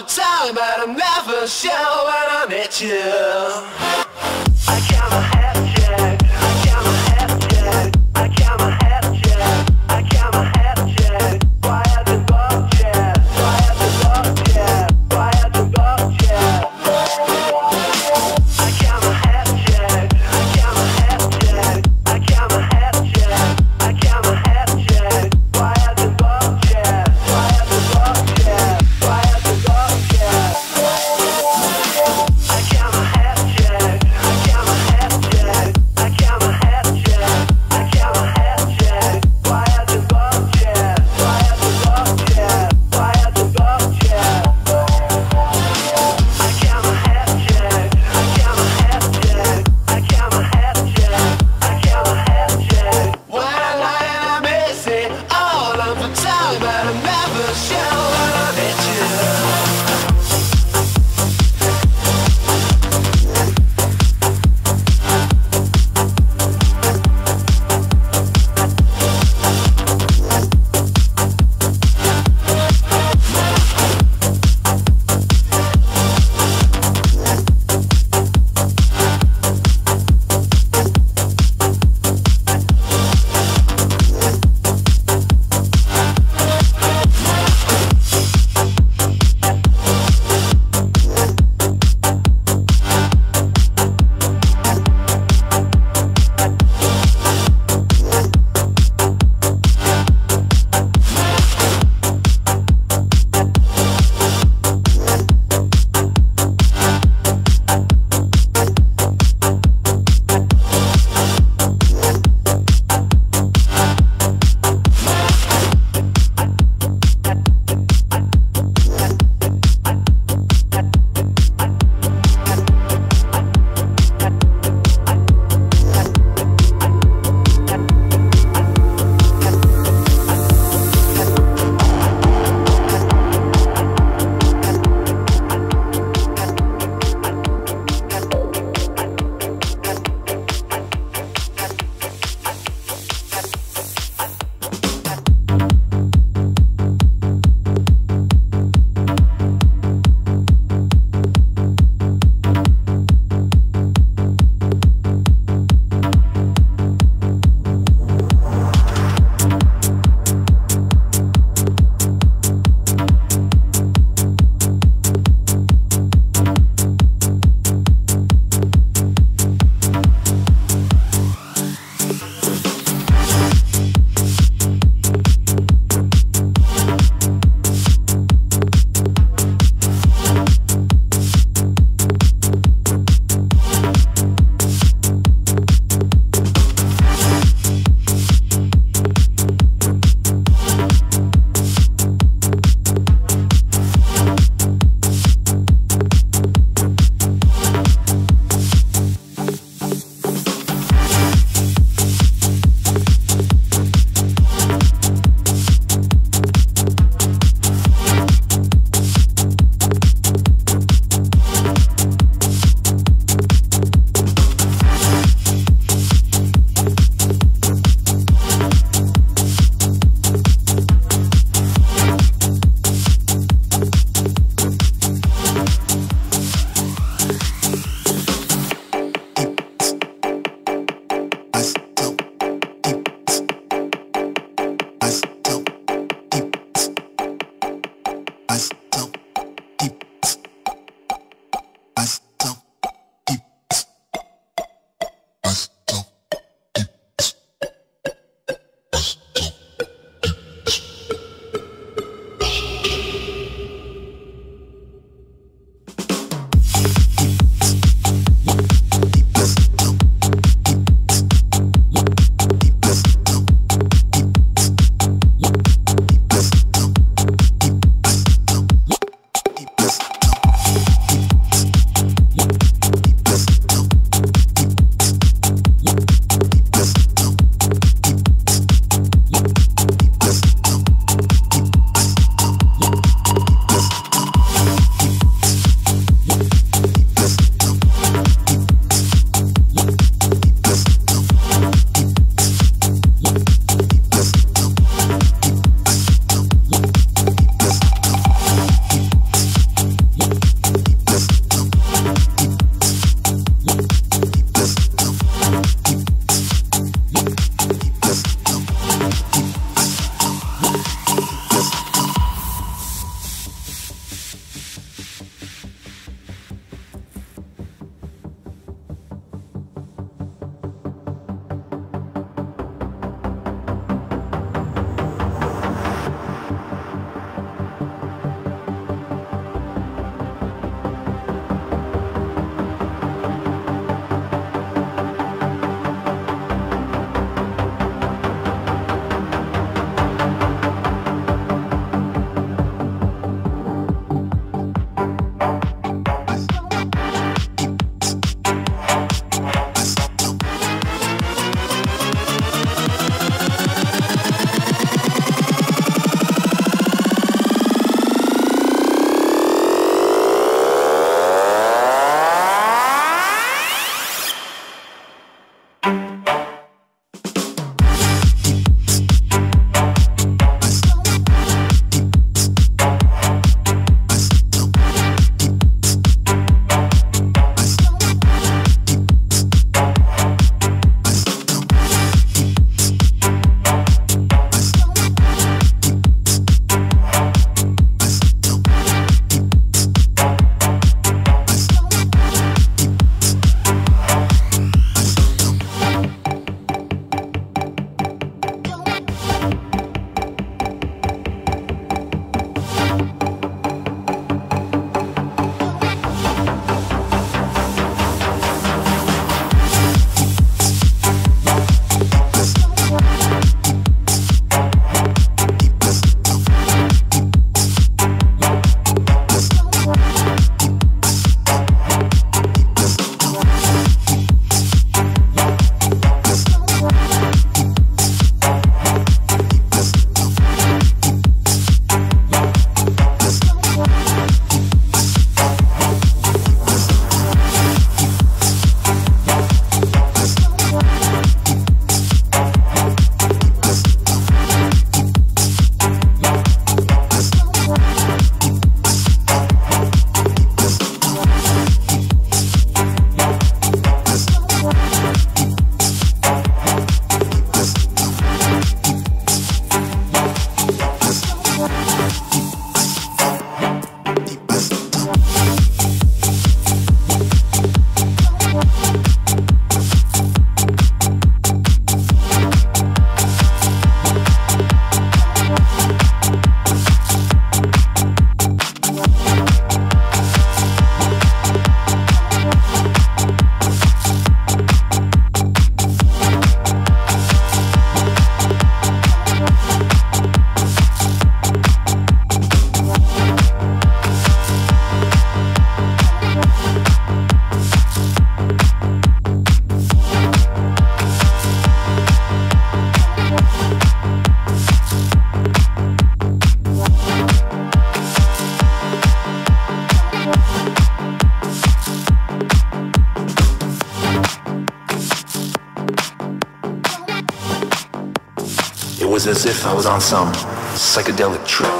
for time, but I'm never sure when I met you. Was as if I was on some psychedelic trip.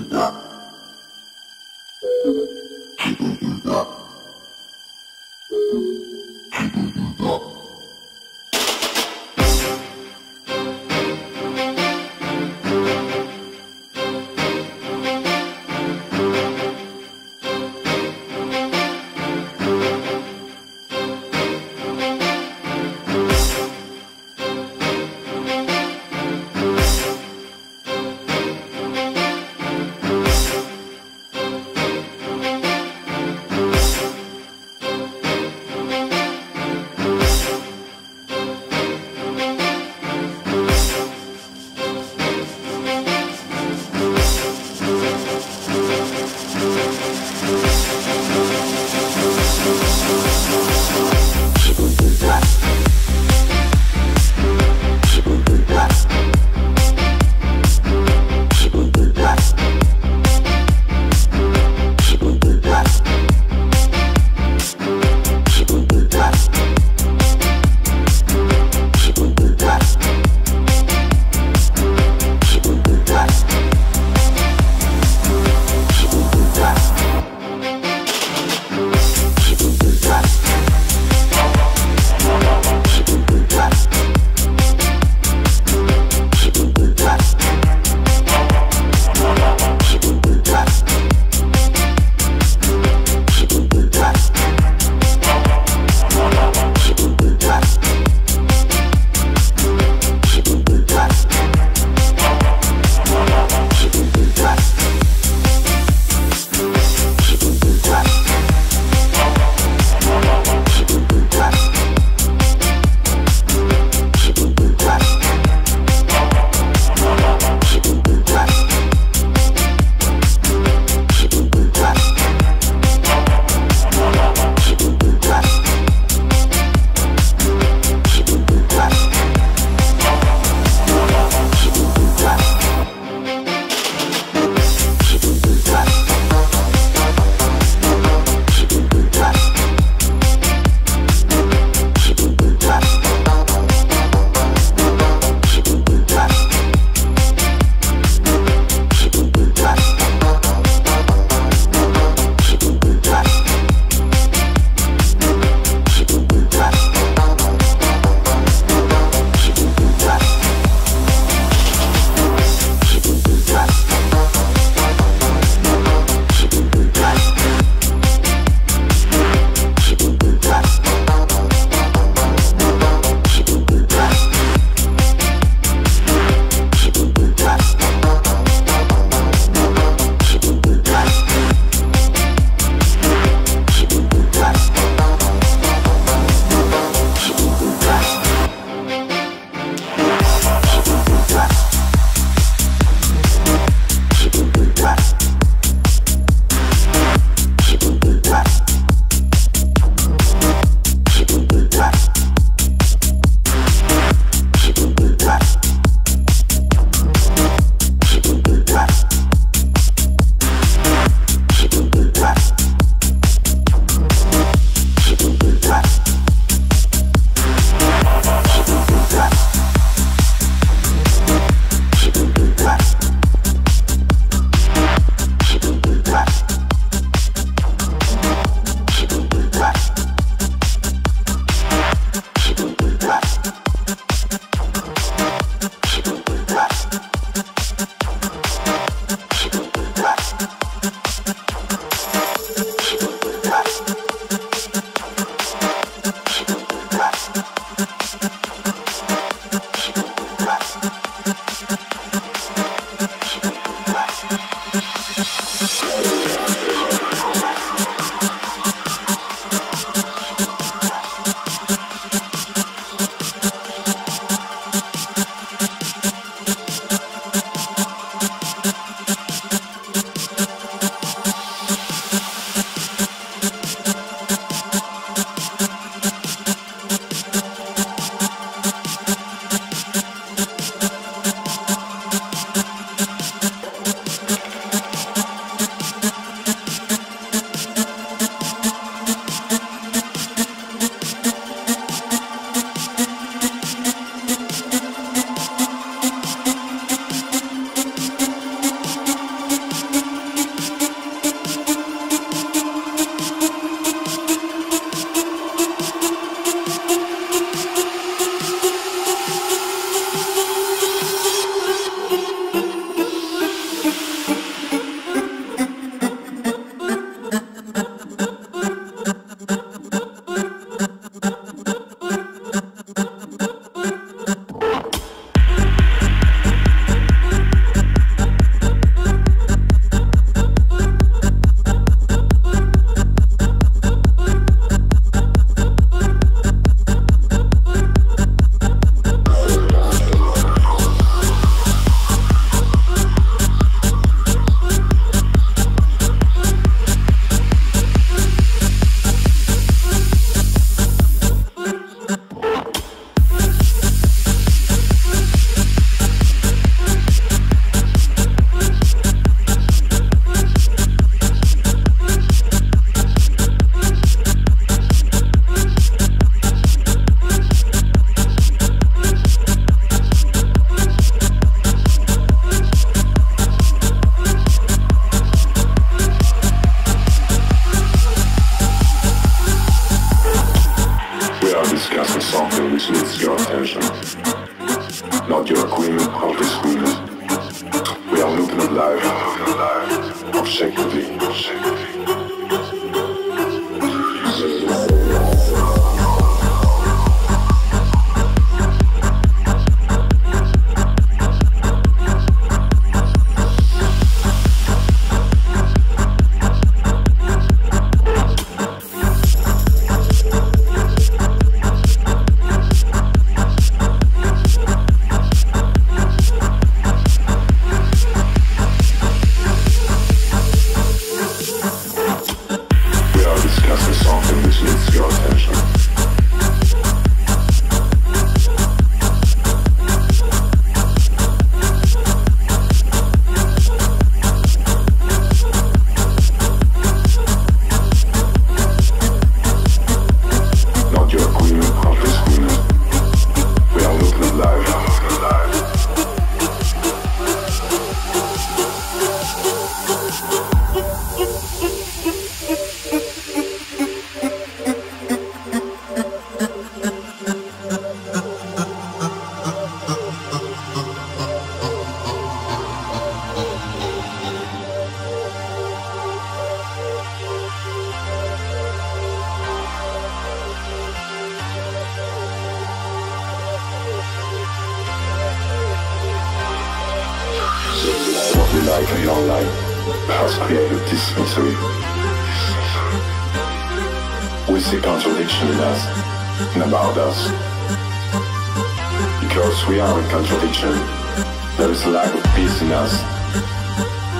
peace in us.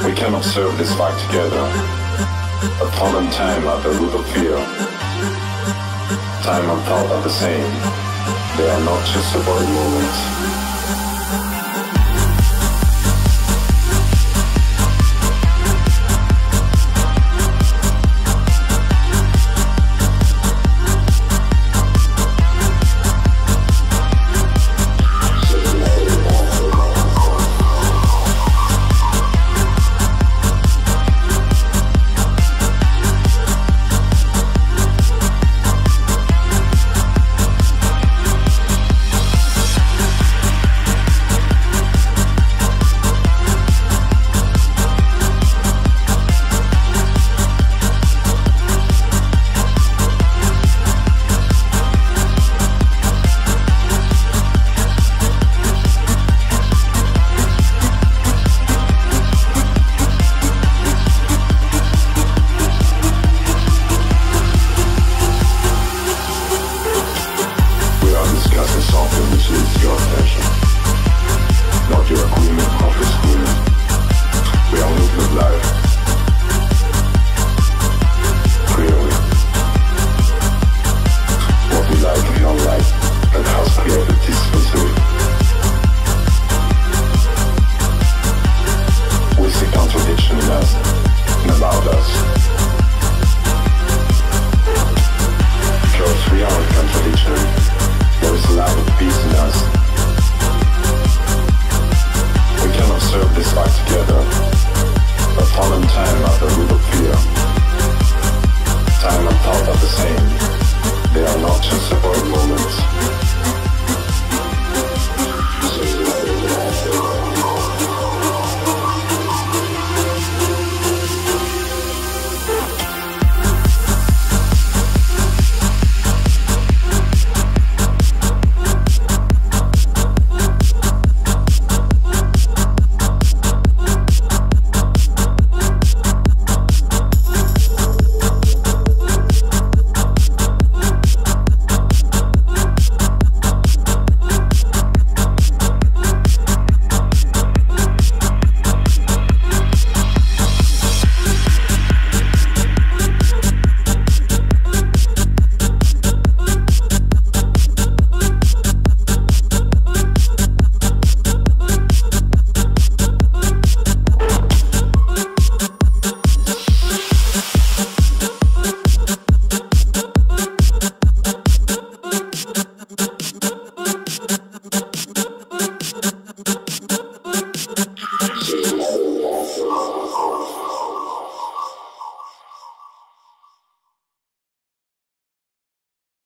We can observe this fight together. A and time are the root of fear. Time and thought are the same. They are not just a body.